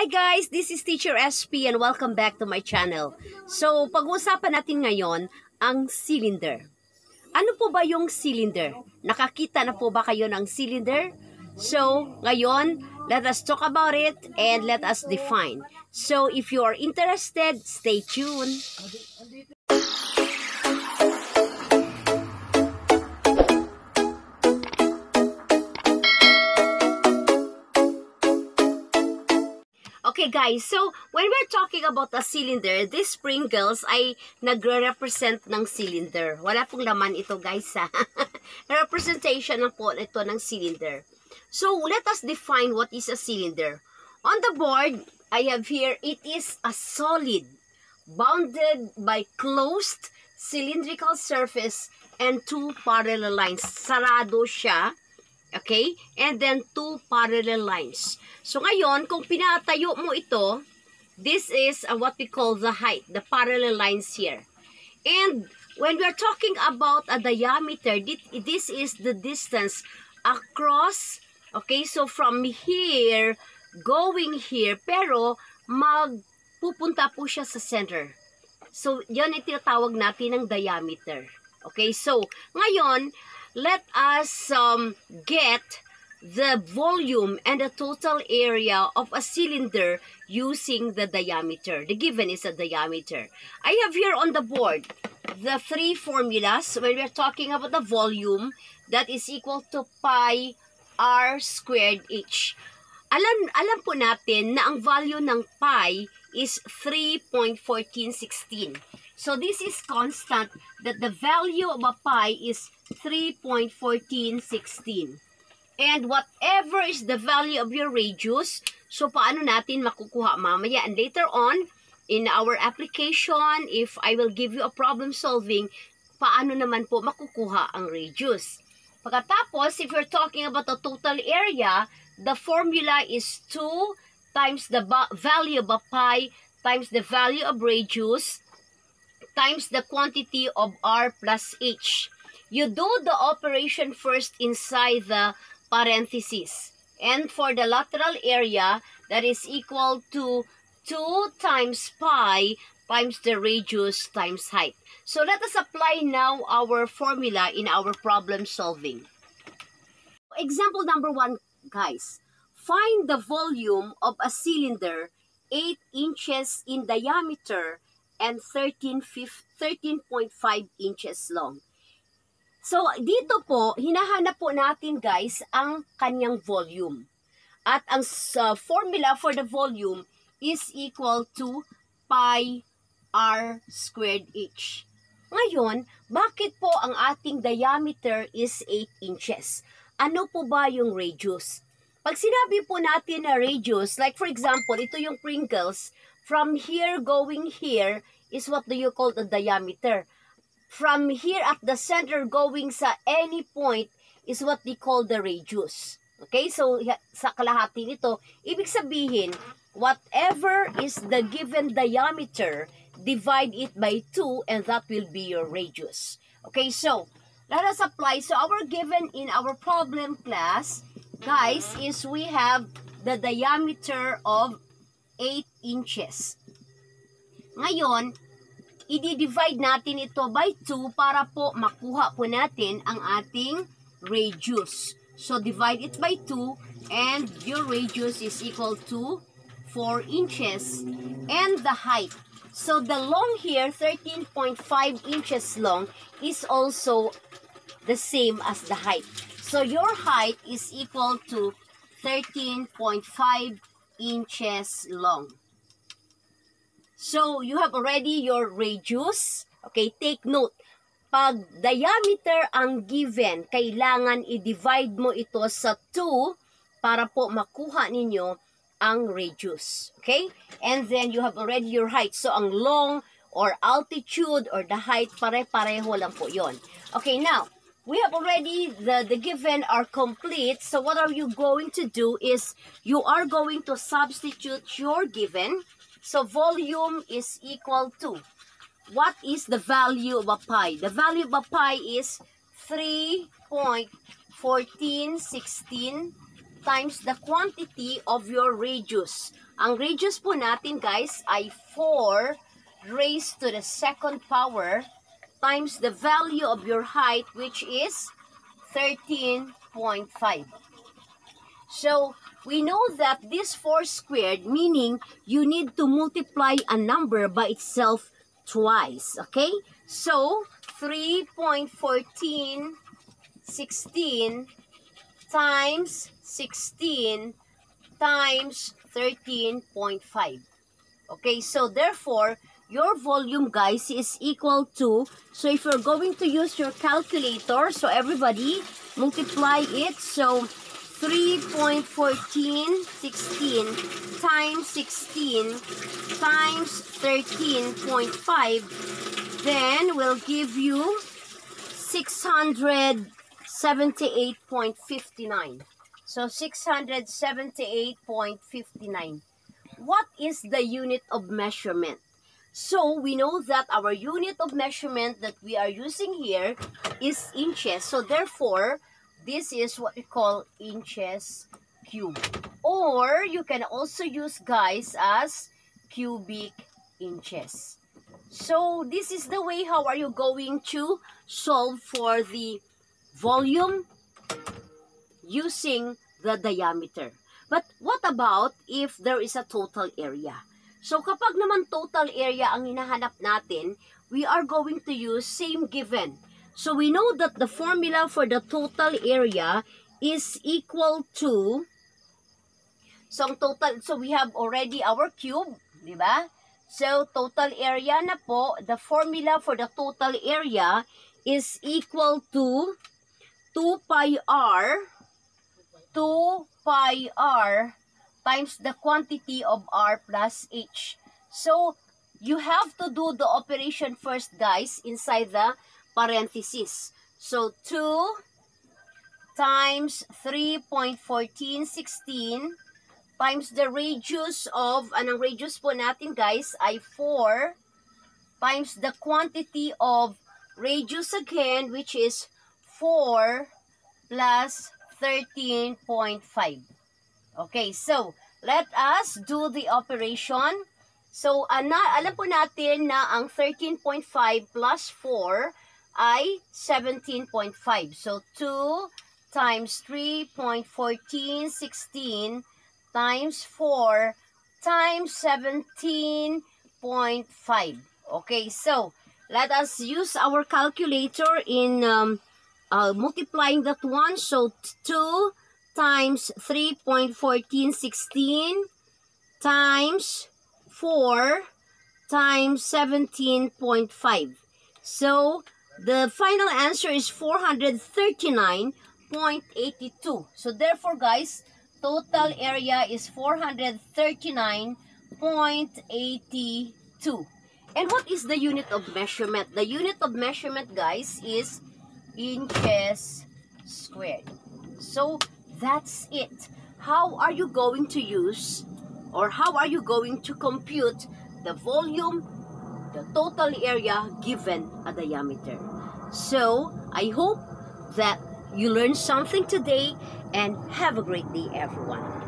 Hi guys, this is Teacher SP and welcome back to my channel. So, pag-uusapan natin ngayon ang cylinder. Ano po ba yung cylinder? Nakakita na po ba kayo ng cylinder? So, ngayon, let us talk about it and let us define. So, if you are interested, stay tuned. Okay guys, so when we're talking about a cylinder, this sprinkles ay nagre-represent ng cylinder. Wala pong laman ito guys ha. Representation na po ito ng cylinder. So let us define what is a cylinder. On the board, I have here, it is a solid, bounded by closed cylindrical surface and two parallel lines. Sarado siya Okay? And then two parallel lines. So ngayon, kung pinatayo mo ito, this is uh, what we call the height, the parallel lines here. And when we are talking about a diameter, this is the distance across, okay, so from here, going here, pero magpupunta po siya sa center. So, yan ang tinatawag natin ng diameter. Okay, so, ngayon, let us um, get the volume and the total area of a cylinder using the diameter. The given is a diameter. I have here on the board the three formulas when we're talking about the volume that is equal to pi r squared h. Alam, alam po natin na ang value ng pi is 3.1416. So this is constant that the value of a pi is 3.1416. And whatever is the value of your radius, so paano natin makukuha mamaya? And later on, in our application, if I will give you a problem solving, paano naman po makukuha ang radius? Pagkatapos, if you're talking about the total area, the formula is 2 times the value of a pi times the value of radius times the quantity of r plus h you do the operation first inside the parentheses. And for the lateral area, that is equal to 2 times pi times the radius times height. So let us apply now our formula in our problem solving. Example number one, guys. Find the volume of a cylinder 8 inches in diameter and 13.5 inches long. So, dito po, hinahanap po natin guys ang kanyang volume. At ang uh, formula for the volume is equal to pi r squared h. Ngayon, bakit po ang ating diameter is 8 inches? Ano po ba yung radius? Pag sinabi po natin na radius, like for example, ito yung Pringles, from here going here is what do you call the diameter? from here at the center going sa any point is what we call the radius. Okay, so sa kalahati nito, ibig sabihin, whatever is the given diameter, divide it by 2 and that will be your radius. Okay, so let us apply. So our given in our problem class, guys, is we have the diameter of 8 inches. Ngayon, i-divide natin ito by 2 para po makuha po natin ang ating radius. So, divide it by 2 and your radius is equal to 4 inches and the height. So, the long here, 13.5 inches long, is also the same as the height. So, your height is equal to 13.5 inches long. So, you have already your radius. Okay, take note. Pag diameter ang given, kailangan i-divide mo ito sa 2 para po makuha ninyo ang radius. Okay? And then, you have already your height. So, ang long or altitude or the height, pare-pareho lang po yon. Okay, now, we have already, the, the given are complete. So, what are you going to do is, you are going to substitute your given So volume is equal to, what is the value of a pi? The value of a pi is 3.1416 times the quantity of your radius. Ang radius po natin guys ay 4 raised to the second power times the value of your height which is 13.5. So, we know that this 4 squared meaning you need to multiply a number by itself twice. Okay? So, 3.14 16 times 16 times 13.5. Okay, so therefore, your volume, guys, is equal to, so if you're going to use your calculator, so everybody, multiply it, so 3.14, 16 times 16 times 13.5, then will give you 678.59. So 678.59. What is the unit of measurement? So we know that our unit of measurement that we are using here is inches. So therefore, this is what we call inches cube. Or you can also use guys as cubic inches. So this is the way how are you going to solve for the volume using the diameter. But what about if there is a total area? So kapag naman total area ang hinahanap natin, we are going to use same given. So we know that the formula for the total area is equal to So ang total so we have already our cube, di ba? So total area na po, the formula for the total area is equal to 2 pi r 2 pi r times the quantity of r plus h. So, you have to do the operation first, guys, inside the parenthesis. So, 2 times 3.1416 times the radius of, anong radius po natin, guys, ay 4 times the quantity of radius again, which is 4 plus 13.5. Okay, so, let us do the operation. So, ana, alam po natin na ang 13.5 plus 4 ay 17.5. So, 2 times 3.1416 times 4 times 17.5. Okay, so, let us use our calculator in um, uh, multiplying that one. So 2 times 3.1416 times 4 times 17.5. So the final answer is 439.82. So therefore guys, total area is 439.82. And what is the unit of measurement? The unit of measurement guys is inches squared. So, that's it. How are you going to use or how are you going to compute the volume, the total area given a diameter? So, I hope that you learned something today and have a great day everyone.